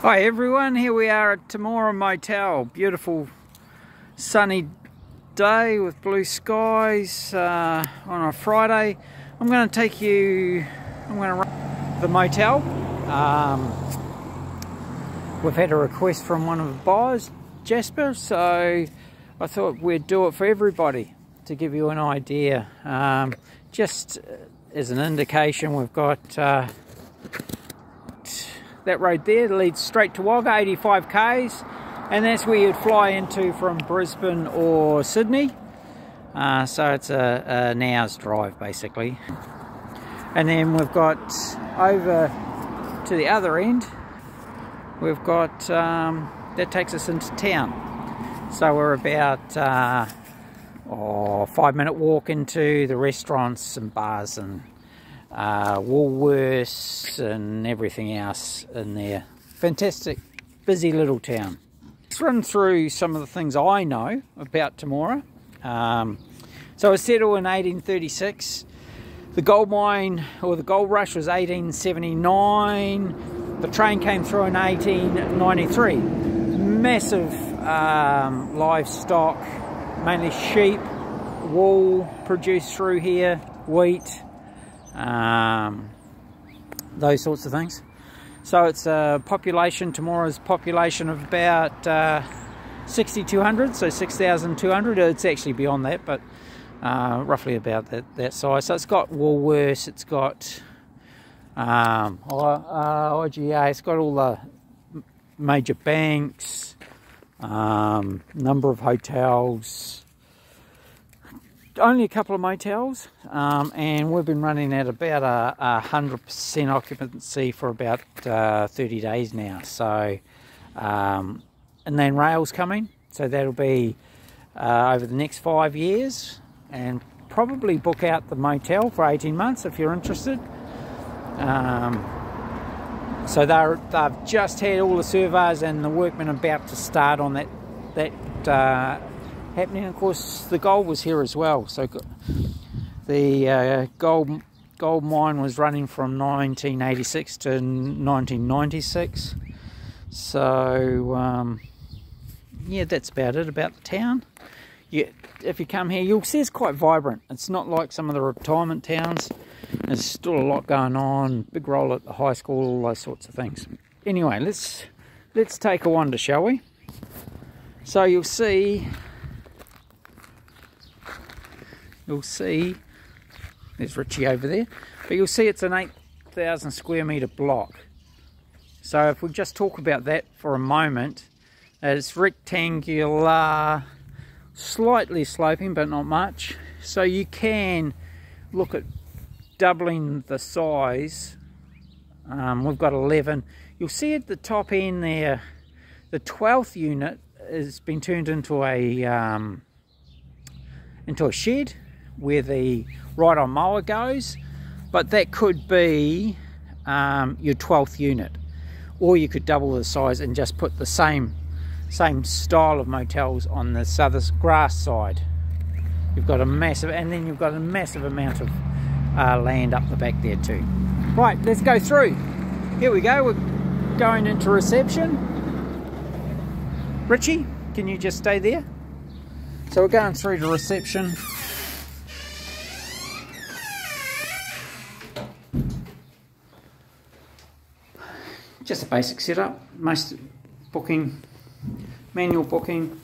Hi everyone, here we are at Temora Motel. Beautiful sunny day with blue skies uh, on a Friday. I'm going to take you, I'm going to run the motel. Um, we've had a request from one of the buyers, Jasper, so I thought we'd do it for everybody to give you an idea. Um, just as an indication, we've got uh, that road there leads straight to Wagga, 85 k's, and that's where you'd fly into from Brisbane or Sydney. Uh, so it's a, hour's drive basically. And then we've got over to the other end, we've got um, that takes us into town. So we're about uh, oh, five minute walk into the restaurants and bars and uh, Woolworths and everything else in there. Fantastic, busy little town. Let's run through some of the things I know about Temora. Um, so it was settled in 1836. The gold mine or the gold rush was 1879. The train came through in 1893. Massive um, livestock, mainly sheep, wool produced through here, wheat, um, those sorts of things. So it's a population, Temora's population of about uh, 6,200, so 6,200. It's actually beyond that, but uh, roughly about that, that size. So it's got Woolworths, it's got um, uh, IGA, it's got all the major banks, um, number of hotels, only a couple of motels, um, and we've been running at about a, 100% occupancy for about uh, 30 days now. So, um, and then rails coming, so that'll be uh, over the next five years, and probably book out the motel for 18 months if you're interested. Um, so they've just had all the surveys and the workmen are about to start on that that uh, happening. Of course, the gold was here as well. So the uh, gold gold mine was running from 1986 to 1996. So um, yeah, that's about it about the town. Yeah, if you come here, you'll see it's quite vibrant. It's not like some of the retirement towns. There's still a lot going on. Big roll at the high school, all those sorts of things. Anyway, let's let's take a wander, shall we? So you'll see you'll see there's Richie over there but you'll see it's an 8,000 square meter block. So if we just talk about that for a moment it's rectangular slightly sloping but not much. So you can look at doubling the size. Um, we've got 11 you'll see at the top end there the 12th unit has been turned into a um, into a shed where the ride-on mower goes, but that could be um, your 12th unit. Or you could double the size and just put the same same style of motels on the southern grass side. You've got a massive, and then you've got a massive amount of uh, land up the back there too. Right, let's go through. Here we go, we're going into reception. Richie, can you just stay there? So we're going through to reception. Just a basic setup. Most booking, manual booking,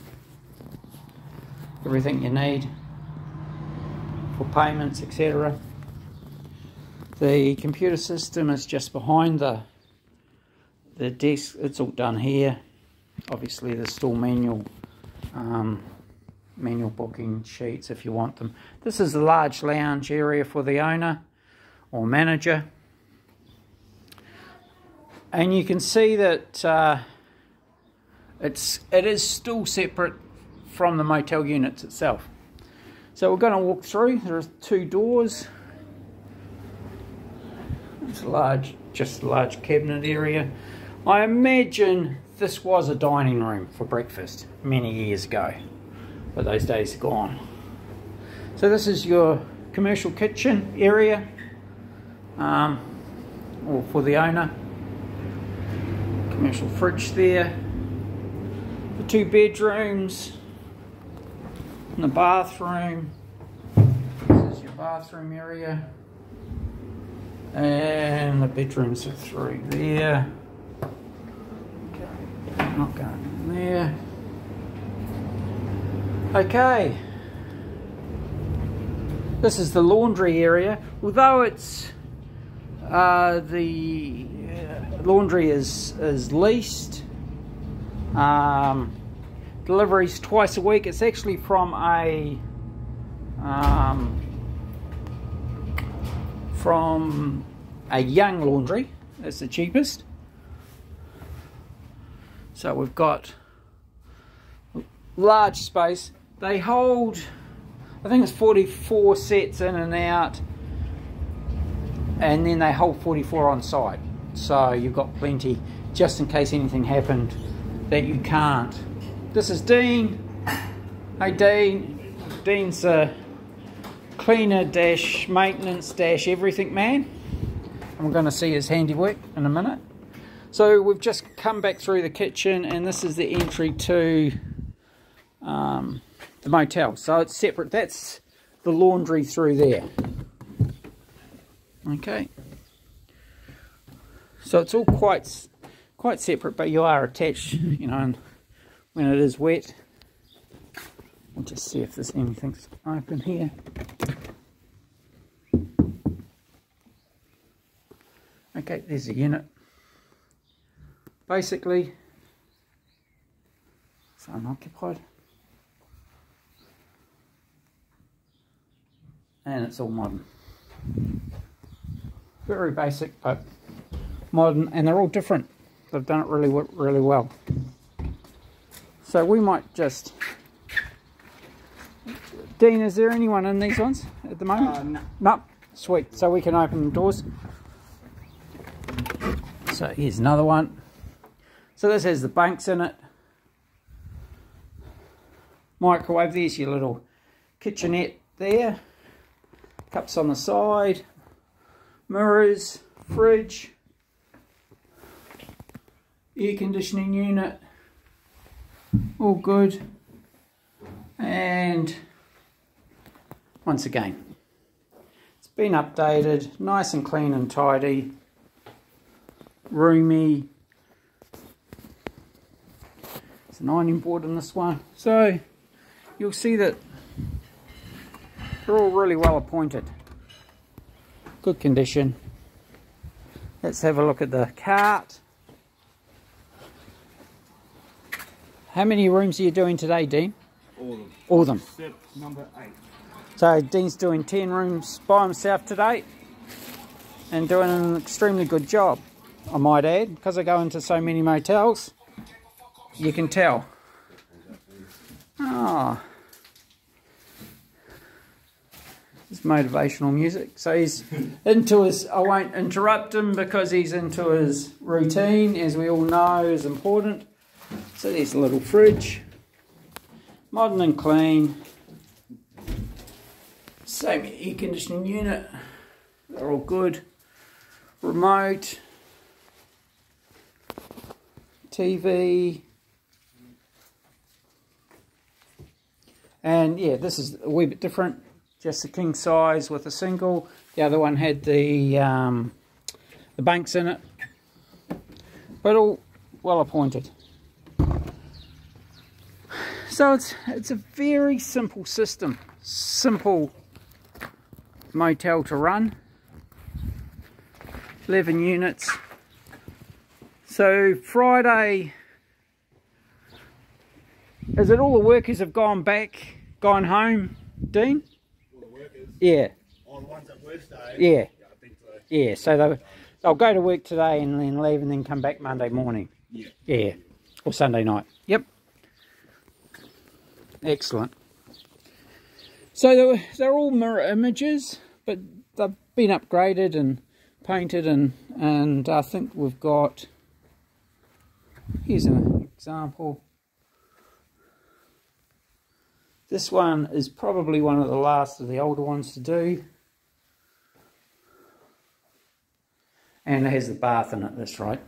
everything you need for payments, etc. The computer system is just behind the the desk. It's all done here. Obviously, there's still manual um, manual booking sheets if you want them. This is a large lounge area for the owner or manager and you can see that uh, it's it is still separate from the motel units itself. So we're going to walk through. There are two doors. It's a large, just a large cabinet area. I imagine this was a dining room for breakfast many years ago, but those days are gone. So this is your commercial kitchen area, um, or for the owner Commercial fridge there. The two bedrooms. And the bathroom. This is your bathroom area. And the bedrooms are through there. Okay. Not going in there. Okay. This is the laundry area. Although it's uh, the uh, laundry is is leased. Um, deliveries twice a week. It's actually from a um, from a young laundry. That's the cheapest. So we've got large space. They hold, I think it's 44 sets in and out, and then they hold 44 on site. So you've got plenty, just in case anything happened that you can't. This is Dean. Hey Dean. Dean's a cleaner dash maintenance dash everything man. I'm going to see his handiwork in a minute. So we've just come back through the kitchen and this is the entry to um, the motel. So it's separate. That's the laundry through there. Okay. So it's all quite quite separate, but you are attached, you know, and when it is wet. We'll just see if there's anything open here. Okay, there's a unit. Basically, it's unoccupied. and it's all modern. Very basic, but modern, and they're all different. They've done it really, really well. So we might just... Dean, is there anyone in these ones at the moment? Uh, no. No. Sweet. So we can open the doors. So here's another one. So this has the bunks in it. Microwave, there's your little kitchenette there cups on the side, mirrors, fridge, air conditioning unit, all good. And once again, it's been updated, nice and clean and tidy, roomy. It's an ironing board in this one. So you'll see that they're all really well appointed. Good condition. Let's have a look at the cart. How many rooms are you doing today, Dean? All of them. All of them. Except number eight. So Dean's doing 10 rooms by himself today and doing an extremely good job, I might add, because I go into so many motels, you can tell. Oh. It's motivational music. So he's into his, I won't interrupt him because he's into his routine, as we all know is important. So there's a little fridge, modern and clean. Same air conditioning unit, they're all good. Remote, TV, and yeah, this is a wee bit different just a king size with a single. The other one had the um, the banks in it, but all well appointed. So it's it's a very simple system, simple motel to run. 11 units. So Friday, is it all the workers have gone back, gone home, Dean? Yeah. On ones staying? Yeah. Yeah, I think so. Yeah, so they'll, they'll go to work today and then leave and then come back Monday morning. Yeah. Yeah. Or Sunday night. Yep. Excellent. So they're, they're all mirror images, but they've been upgraded and painted and, and I think we've got, here's an example. This one is probably one of the last of the older ones to do. And it has the bath in it, that's right.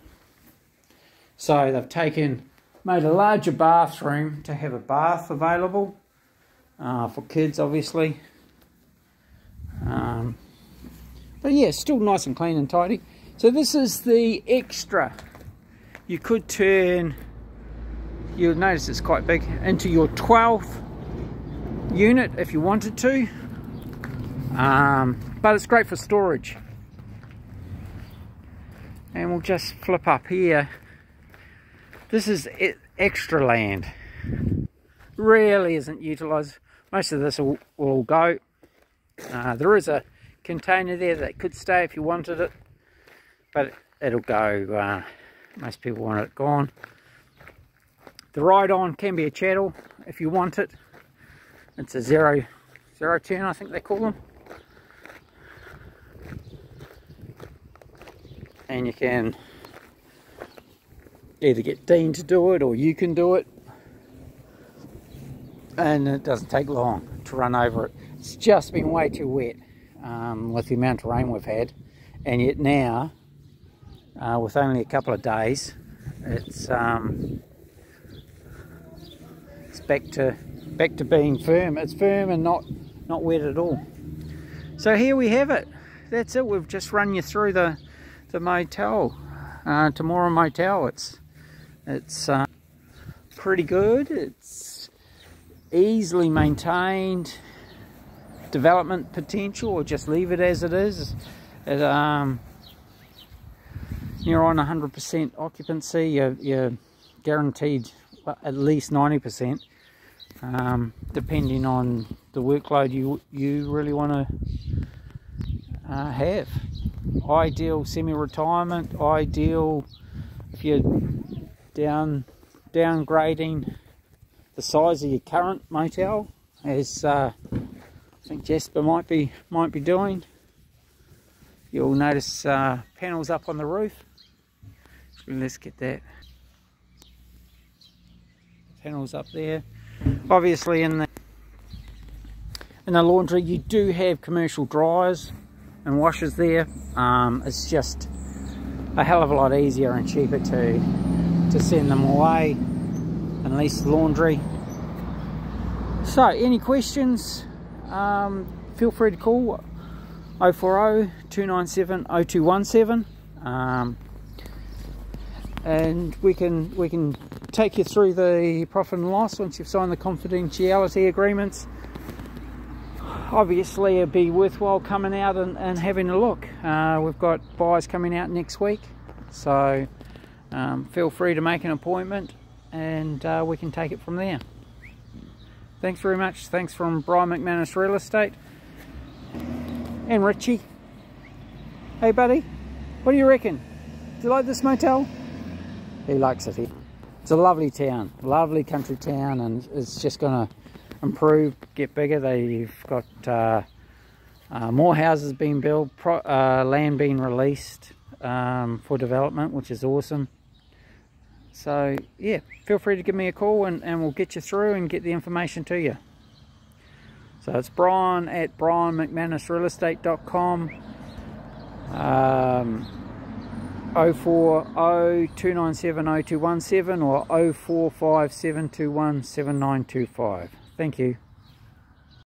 So they've taken, made a larger bathroom to have a bath available uh, for kids, obviously. Um, but yeah, still nice and clean and tidy. So this is the extra. You could turn, you'll notice it's quite big, into your 12th unit if you wanted to. Um, but it's great for storage. And we'll just flip up here. This is extra land. Really isn't utilised. Most of this will, will go. Uh, there is a container there that could stay if you wanted it. But it'll go. Uh, most people want it gone. The ride-on can be a chattel if you want it. It's a zero, zero turn, I think they call them. And you can either get Dean to do it or you can do it. And it doesn't take long to run over it. It's just been way too wet um, with the amount of rain we've had. And yet now, uh, with only a couple of days, it's um, it's back to back to being firm. It's firm and not not wet at all. So here we have it. That's it. We've just run you through the the motel, uh, Temora Motel. It's it's uh, pretty good. It's easily maintained. Development potential, or just leave it as it is. It, um, you're on 100% occupancy. You're, you're guaranteed at least 90%, um, depending on the workload you you really want to uh, have. Ideal semi-retirement. Ideal if you're down downgrading the size of your current motel, as uh, I think Jasper might be might be doing. You'll notice uh, panels up on the roof. Let's get that. Panels up there. Obviously in the in the laundry you do have commercial dryers and washers there. Um, it's just a hell of a lot easier and cheaper to to send them away and lease laundry. So, any questions, um, feel free to call 040 297 0217 um, and we can we can take you through the profit and loss once you've signed the confidentiality agreements obviously it'd be worthwhile coming out and, and having a look uh, we've got buyers coming out next week so um, feel free to make an appointment and uh, we can take it from there. Thanks very much. Thanks from Brian McManus Real Estate and Richie. Hey buddy, what do you reckon? Do you like this motel? He likes it here. It's a lovely town, lovely country town and it's just going to improve, get bigger. They've got uh, uh, more houses being built, pro, uh, land being released um, for development, which is awesome. So yeah, feel free to give me a call and, and we'll get you through and get the information to you. So it's Brian at brianmcmanusrealestate.com um, 040 or 0457217925. Thank you.